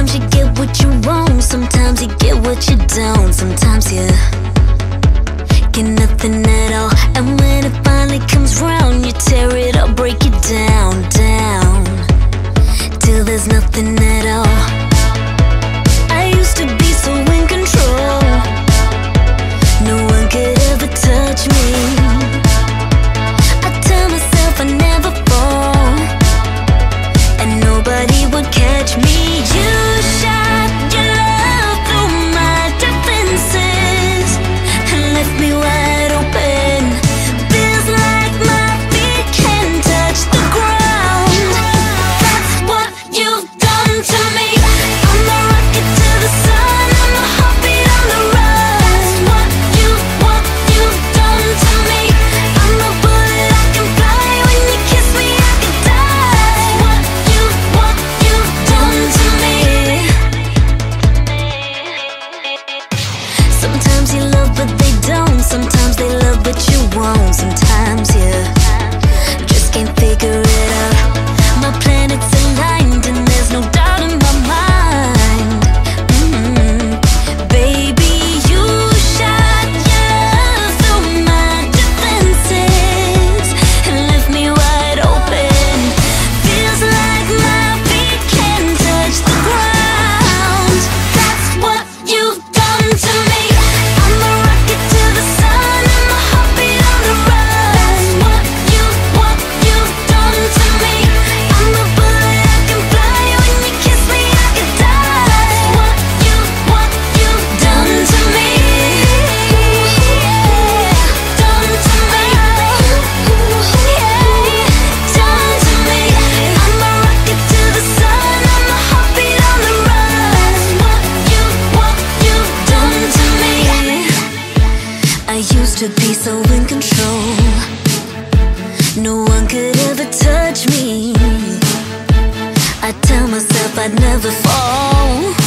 Sometimes you get what you want, sometimes you get what you don't, sometimes you. Sometimes you love but they don't. Sometimes they love but you won't. Sometimes you just can't figure it out I used to be so in control. No one could ever touch me. I tell myself I'd never fall.